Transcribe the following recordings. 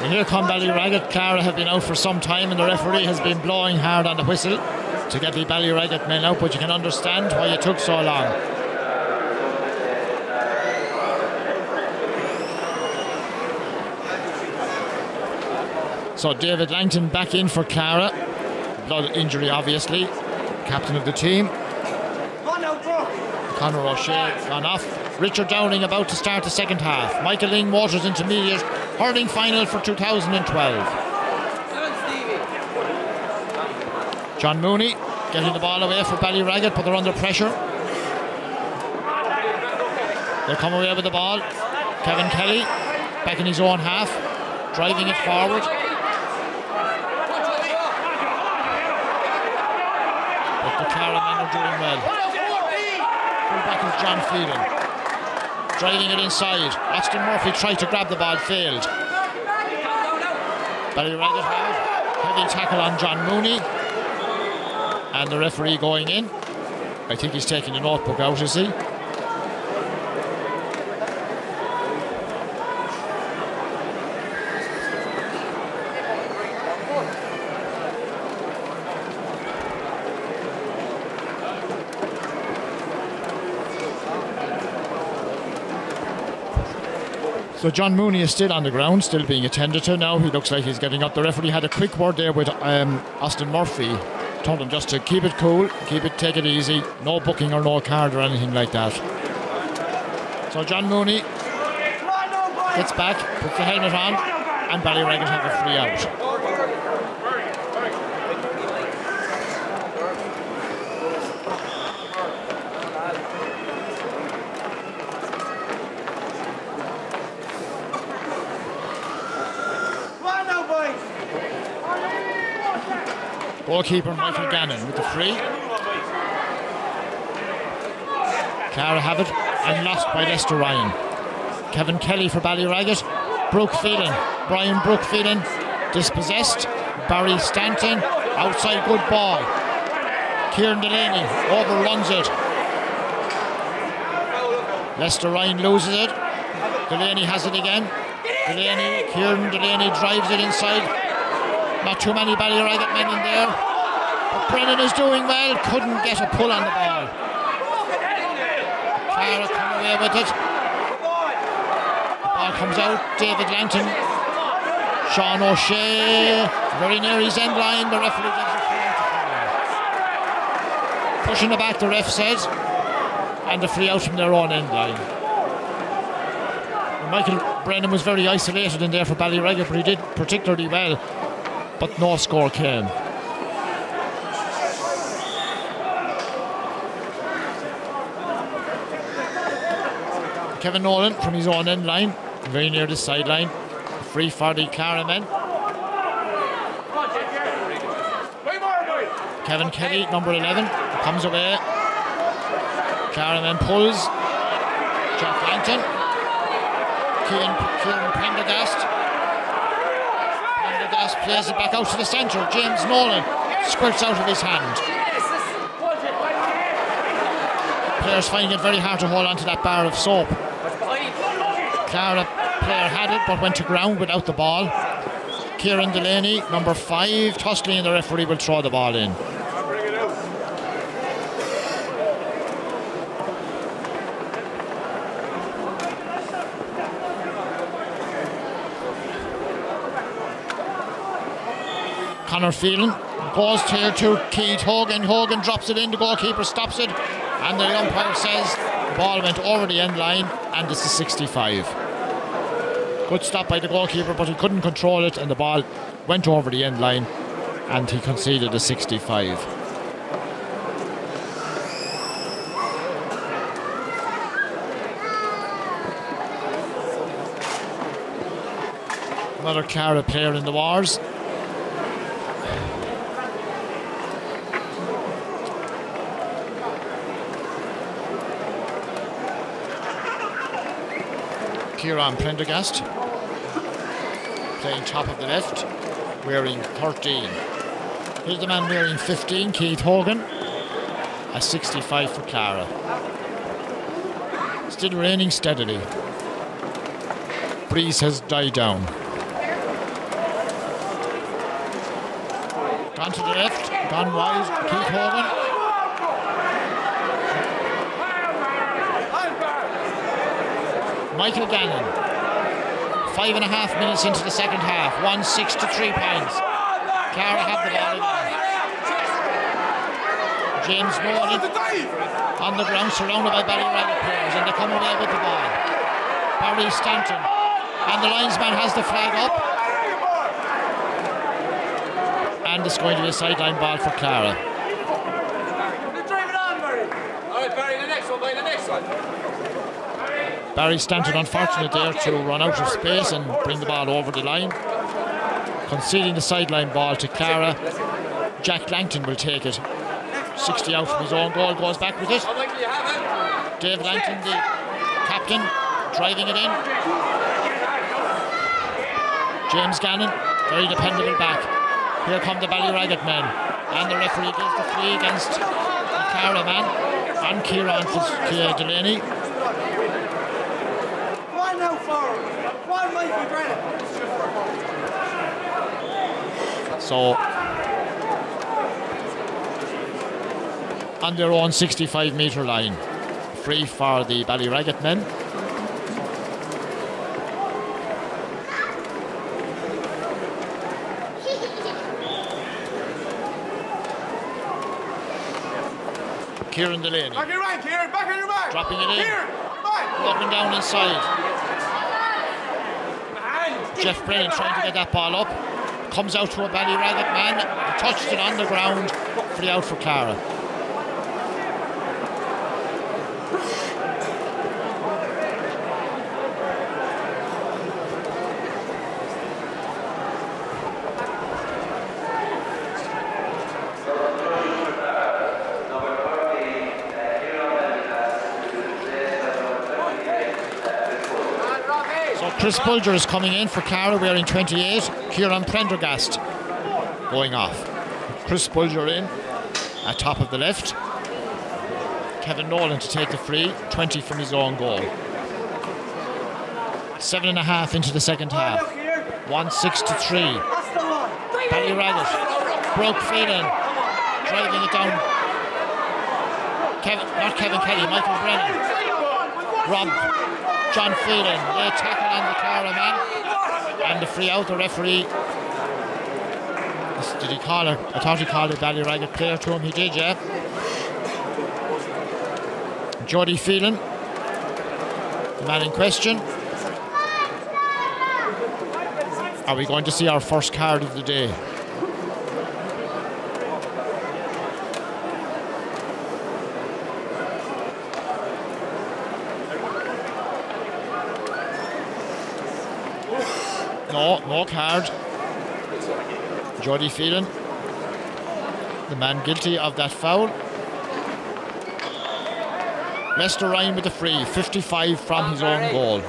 Well, here come Ballyragget. Clara have been out for some time, and the referee has been blowing hard on the whistle to get the Ballyragget men out, but you can understand why it took so long. So David Langton back in for Clara. Blood injury, obviously. Captain of the team. Conor O'Shea gone off. Richard Downing about to start the second half. Michael Lyng Motors intermediate. Hurling final for 2012. John Mooney getting the ball away for Ballyragget, but they're under pressure. They come away with the ball. Kevin Kelly back in his own half, driving it forward. But the Clara men are doing well. Fullback is John Phelan. Driving it inside. Austin Murphy tried to grab the ball, failed. Ballyragget have heavy tackle on John Mooney. And the referee going in. I think he's taking the notebook out, is he? So John Mooney is still on the ground, still being attended to now. He looks like he's getting up. The referee had a quick word there with um, Austin Murphy. Told him just to keep it cool, keep it, take it easy, no booking or no card or anything like that. So John Mooney gets back, puts the helmet on, and Ballyragget have a free out. Goalkeeper Michael Gannon with the free. Clara have it and lost by Lester Ryan. Kevin Kelly for Ballyragget. Brooke Phelan. Brian Brooke Phelan dispossessed. Barry Stanton outside good ball. Kieran Delaney overruns it. Lester Ryan loses it. Delaney has it again. Delaney, Kieran Delaney drives it inside. Not too many Ballyragget men in there. But Brennan is doing well. Couldn't get a pull on the ball. Clara come away with it. The ball comes out. David Langton. Sean O'Shea. Very near his end line. The referee gives a free out Pushing the back, the ref says. And the free out from their own end line. Michael Brennan was very isolated in there for Ballyragget, but he did particularly well but no score came. Kevin Nolan from his own end line, very near the sideline. Free for the Caramen. Kevin Kelly, number 11, comes away. Caramen pulls. Jack Langton. Kieran, Kieran Prendergast plays it back out to the centre. James Nolan squirts out of his hand. Players finding it very hard to hold on to that bar of soap. Clara player had it but went to ground without the ball. Kieran Delaney, number five, Tusley and the referee will throw the ball in. Conor Phelan goes here to Keith Hogan. Hogan drops it in, the goalkeeper stops it, and the umpire says the ball went over the end line, and this is 65. Good stop by the goalkeeper, but he couldn't control it, and the ball went over the end line, and he conceded a 65. Another Clara player in the wars. Here on Prendergast playing top of the left, wearing 13. Here's the man wearing 15, Keith Hogan, a 65 for Clara. Still raining steadily. Breeze has died down. Gone to the left, gone wide, Keith Hogan, Michael Gannon. Five and a half minutes into the second half. One six to three points. Clara have the ball. James Nolan on the ground surrounded by Ballyragget players and they come away with the ball. Barry Stanton and the linesman has the flag up and it's going to be a sideline ball for Clara. Barry Stanton unfortunate there to run out of space and bring the ball over the line. Conceding the sideline ball to Clara. Jack Langton will take it 60 out from his own goal, goes back with it. Dave Langton, the captain, driving it in. James Gannon, very dependable back. Here come the Ballyragget men. And the referee gives the free against the Cara man and Kieran for Delaney. One now forward. One Mikey Brennan. So on their own 65 metre line. Free for the Ballyragget men. Kieran Delaney Back in your man, Kieran. Back in your man. Dropping it in. Kieran, back. walking down inside. Man. Jeff Brennan trying to get that ball up. Comes out to a Ballyragget man. Touched it on the ground. Free out for Clara. So Chris Bulger is coming in for Cara wearing 28. Kieran Prendergast going off. Chris Bulger in at top of the left. Kevin Nolan to take the free, 20 from his own goal. Seven and a half into the second half. Look here. One six to three. That's the one. Ballyragget broke Phelan, driving it down. Kevin, not Kevin Kelly, Michael Brennan. Rob John Phelan, they tackle on the Cara man. And the free out, the referee. Did he call it? I thought he called it. a Ballyragget player to him. He did, yeah. Jody Phelan, the man in question. Are we going to see our first card of the day? No, no card. Jody Phelan, the man guilty of that foul. Lester Ryan with the free, 55 from his own goal.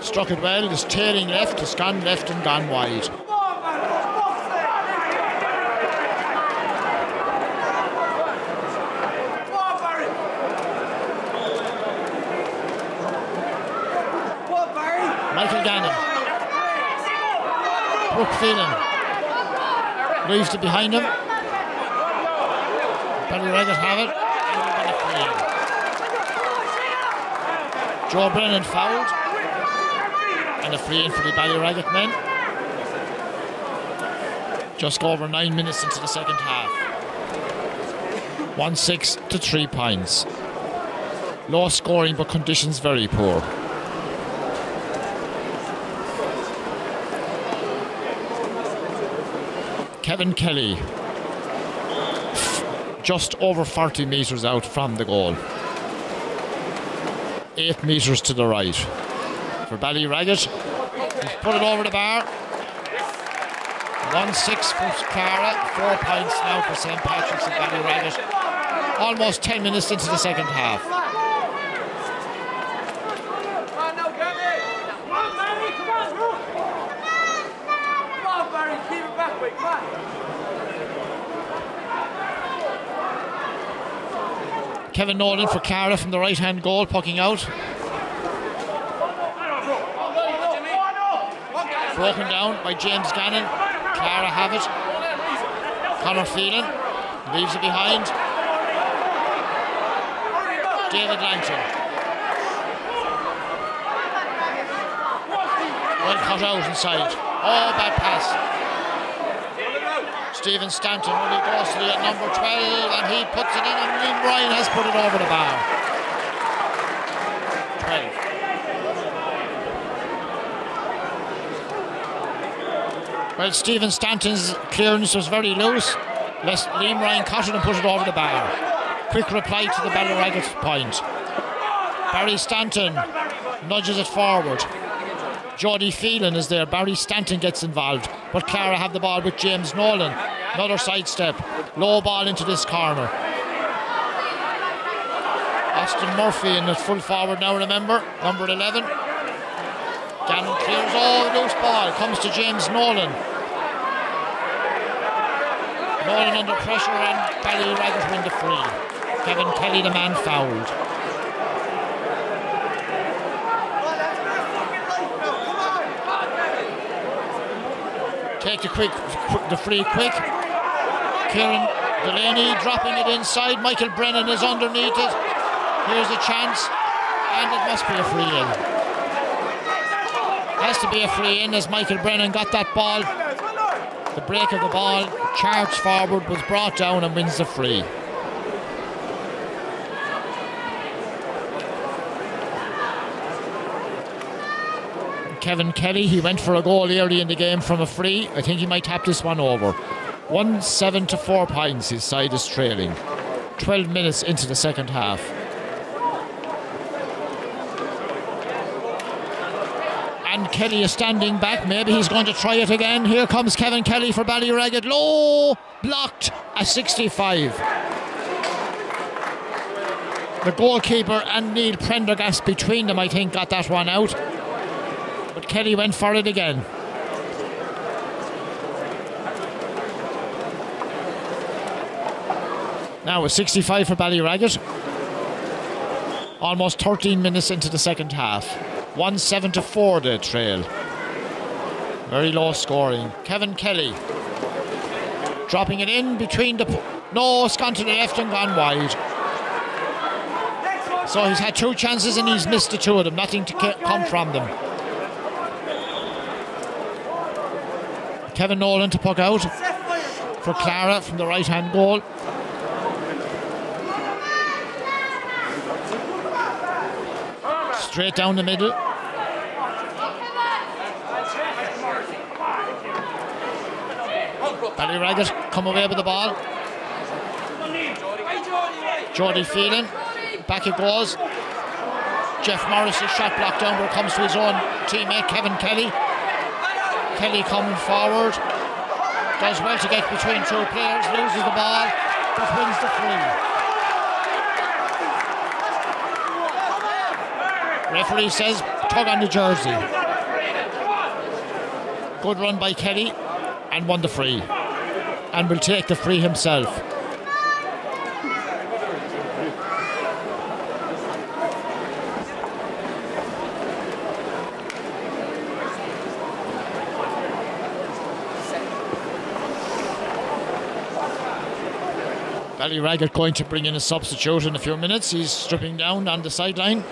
Struck it well, it's tailing left, it's gone left and gone wide. Come on, man. Come on, Barry. Come on, Barry. Michael Gannon, Brooke Phelan, leaves it behind him. Billy Ballyragget have it. Joe Brennan fouled. And a free in for the Ballyragget men. Just over nine minutes into the second half. 1 6 to 3 pints. Low scoring, but conditions very poor. Kevin Kelly, just over 40 metres out from the goal. Eight metres to the right. For Ballyragget, he's put it over the bar. 1 6 for Cara, four points now for St. Patrick's and Ballyragget. Almost 10 minutes into the second half. Come on, now, get it. Come on, Barry. Come on, Come on, Barry. Keep it back, wait. Come on. Kevin Nolan for Cara from the right hand goal, pucking out. Broken down by James Gannon. Clara have it. Connor Phelan leaves it behind. David Langton. Well cut out inside. Oh, bad pass. Stephen Stanton only goes to the at number 12 and he puts it in and Liam Ryan has put it over the bar. 12. Well, Stephen Stanton's clearance was very loose. Les Liam Ryan caught it and put it over the bar. Quick reply to the Ballyragget point. Barry Stanton nudges it forward. Jody Phelan is there. Barry Stanton gets involved. But Clara have the ball with James Nolan. Another sidestep. Low ball into this corner. Austin Murphy in the full forward now, remember. Number 11. Gannon clears. all Oh, loose ball. Comes to James Nolan. Nolan under pressure and Ballyragget win the free. Kevin Kelly, the man fouled. Take the quick, the free quick. Kieran Delaney dropping it inside. Michael Brennan is underneath it. Here's a chance, and it must be a free in. Has to be a free in as Michael Brennan got that ball. The break of the ball, charged forward, was brought down and wins the free. Kevin Kelly. He went for a goal early in the game from a free. I think he might tap this one over. One seven to four points. His side is trailing. Twelve minutes into the second half. And Kelly is standing back. Maybe he's going to try it again. Here comes Kevin Kelly for Ballyragget. Low blocked at 65. The goalkeeper and Neil Prendergast between them, I think, got that one out. But Kelly went for it again. Now it's 65 for Ballyragget. Almost 13 minutes into the second half. 1 7 to 4 the trail. Very low scoring. Kevin Kelly dropping it in between the. No, the left and gone wide. So he's had two chances and he's missed the two of them. Nothing to come from them. Kevin Nolan to puck out for Clara from the right hand goal. Straight down the middle. Ballyragget come away with the ball. Jordy Phelan. Back it goes. Jeff Morris shot blocked down, but comes to his own teammate Kevin Kelly. Kelly coming forward. Does well to get between two players, loses the ball, but wins the free. Referee says tug on the jersey. Good run by Kelly and won the free. And will take the free himself. Ballyragget going to bring in a substitute in a few minutes. He's stripping down on the sideline.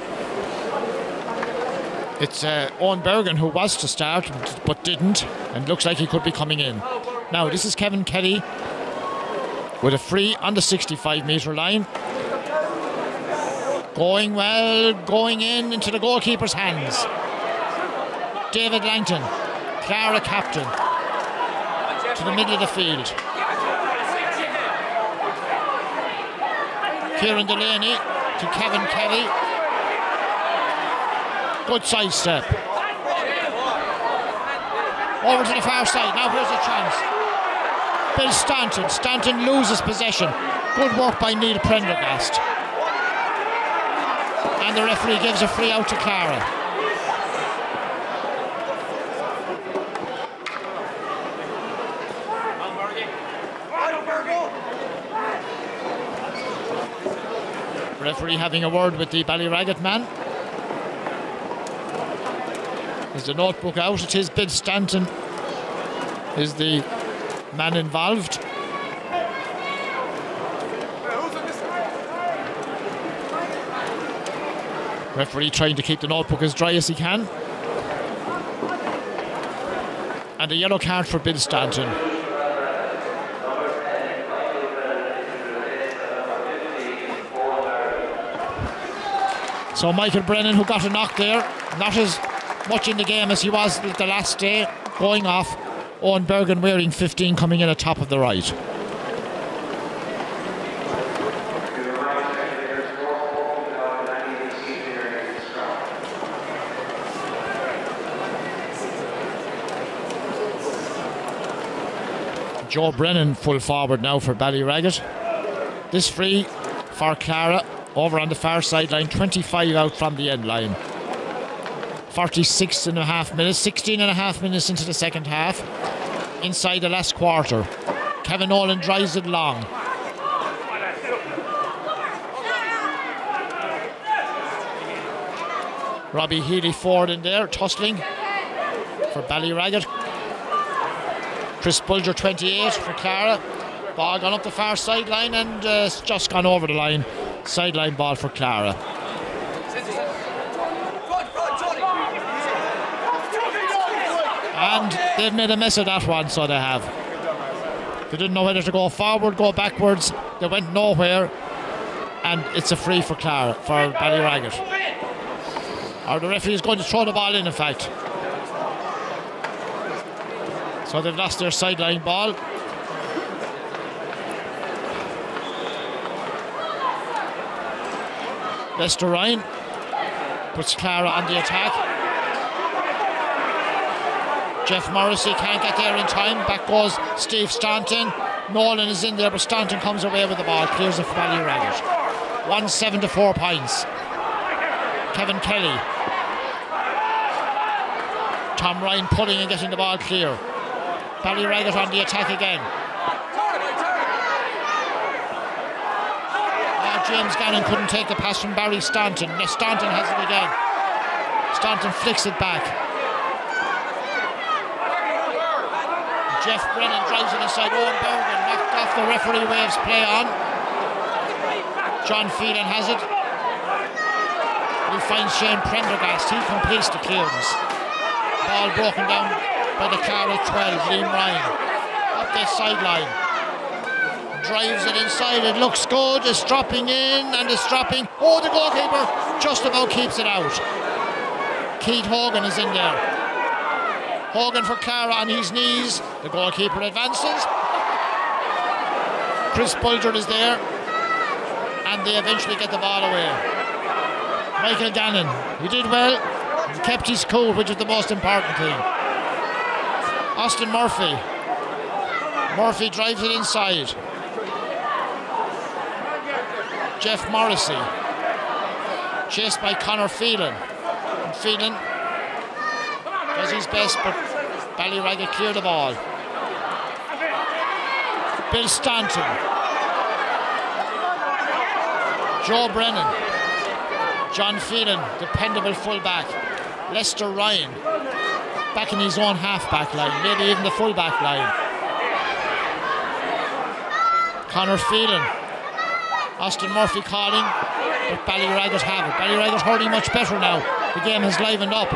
It's uh, Owen Bergen who was to start but didn't and looks like he could be coming in. Now, this is Kevin Kelly with a free on the 65 metre line. Going well, going in into the goalkeeper's hands. David Langton, Clara captain, to the middle of the field. Kieran Delaney to Kevin Kelly. Good side step. Over to the far side. Now here's a chance. Bill Stanton. Stanton loses possession. Good work by Neil Prendergast. And the referee gives a free out to Clara. Referee having a word with the Ballyragget man. Is the notebook out. It is Bill Stanton. Is the man involved. Referee trying to keep the notebook as dry as he can. And a yellow card for Bill Stanton. So Michael Brennan, who got a knock there, not as much in the game as he was the last day, going off. Owen Bergen wearing 15 coming in at top of the right. Joe Brennan full forward now for Ballyragget. This free for Clara over on the far sideline, 25 out from the end line. 46 and a half minutes, 16 and a half minutes into the second half. Inside the last quarter. Kevin Nolan drives it long. Robbie Healy Ford in there, tussling for Ballyragget. Chris Bulger 28 for Clara. Ball gone up the far sideline and uh, just gone over the line. Sideline ball for Clara. And they've made a mess of that one, so they have. They didn't know whether to go forward, go backwards. They went nowhere. And it's a free for Clara, for Ballyragget. Or the referee is going to throw the ball in, in fact. So they've lost their sideline ball. Lester Ryan puts Clara on the attack. Jeff Morrissey can't get there in time. Back goes Steve Staunton. Nolan is in there, but Staunton comes away with the ball, clears it for Ballyragget. 1 7 to 4 points. Kevin Kelly. Tom Ryan pulling and getting the ball clear. Ballyragget on the attack again. James Gannon couldn't take the pass from Barry Stanton. Now Staunton has it again. Stanton flicks it back. Jeff Brennan drives it inside. Owen Bergen knocked off the referee waves play on. John Phelan has it. He finds Shane Prendergast. He completes the clearance. Ball broken down by the car at 12. Liam Ryan up the sideline. Drives it inside. It looks good. It's dropping in and it's dropping. Oh, the goalkeeper just about keeps it out. Keith Hogan is in there. Hogan for Clara on his knees. The goalkeeper advances. Chris Bulger is there. And they eventually get the ball away. Michael Gannon, he did well. He kept his cool, which is the most important thing. Austin Murphy. Murphy drives it inside. Jeff Morrissey. Chased by Connor Phelan. And Phelan does his best, but Ballyragget cleared the ball. Bill Stanton. Joe Brennan. John Phelan, dependable fullback. Lester Ryan, back in his own half-back line, maybe even the full-back line. Connor Phelan. Austin Murphy calling, but Ballyragget have it. Ballyragget hurling much better now. The game has livened up.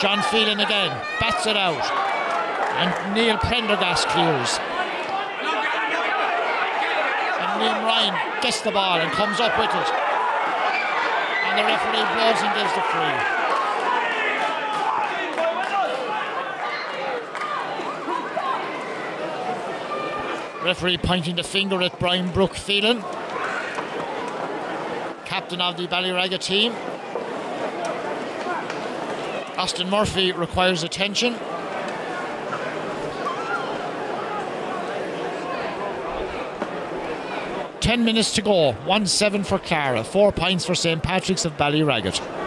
John Phelan again, bats it out. And Neil Prendergast clears. And Liam Ryan gets the ball and comes up with it. And the referee blows and gives the free. Referee pointing the finger at Brian Brook Phelan, captain of the Ballyragget team. Austin Murphy requires attention. Ten minutes to go. 1 7 for Clara. Four points for St. Patrick's of Ballyragget.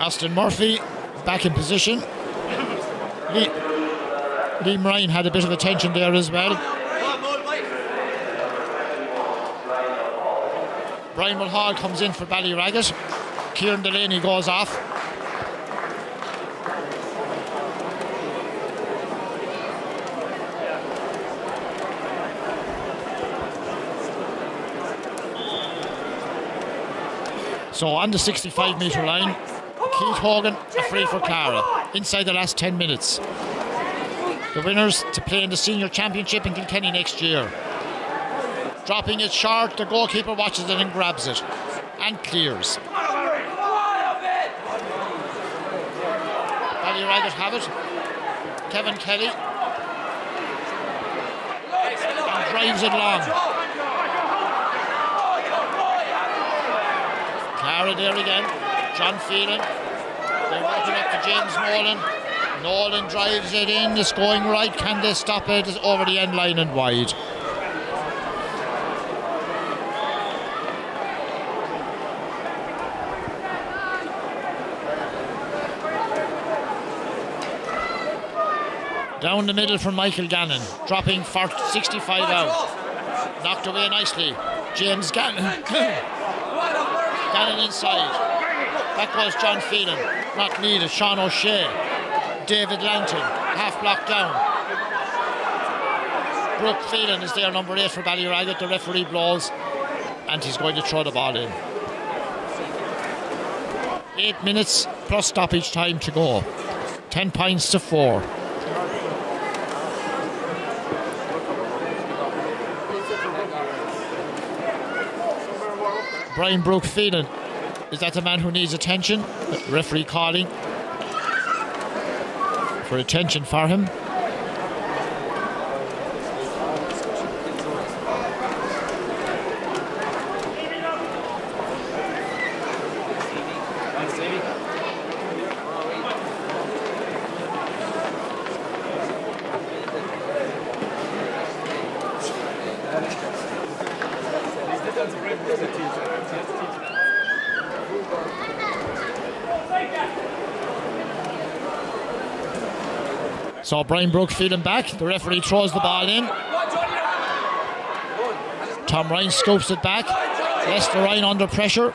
Austin Murphy back in position. Lee, Ryan had a bit of attention there as well. Brian Mulhall comes in for Ballyragget. Kieran Delaney goes off. So on the 65 metre line, Keith Hogan, a free for Clara, inside the last 10 minutes. The winners to play in the senior championship in Kilkenny next year. Dropping it short, the goalkeeper watches it and grabs it and clears. Ballyragget have it. Kevin Kelly and drives it long. Clara there again. John Phelan. They're working up to James Nolan. Nolan drives it in. It's going right. Can they stop it? It's over the end line and wide. Down the middle from Michael Gannon, dropping for 65 out. Knocked away nicely. James Gannon. Gannon inside. That goes John Phelan. Not needed. Sean O'Shea. David Langton. Half block down. Brooke Phelan is there, number eight for Ballyragget. The referee blows. And he's going to throw the ball in. Eight minutes plus stoppage time to go. Ten points to four. Brian Brooke Phelan. Is that the man who needs attention? Referee calling for attention for him. So Brian Brooke feeding back. The referee throws the ball in. Tom Ryan scoops it back. Lester Ryan under pressure.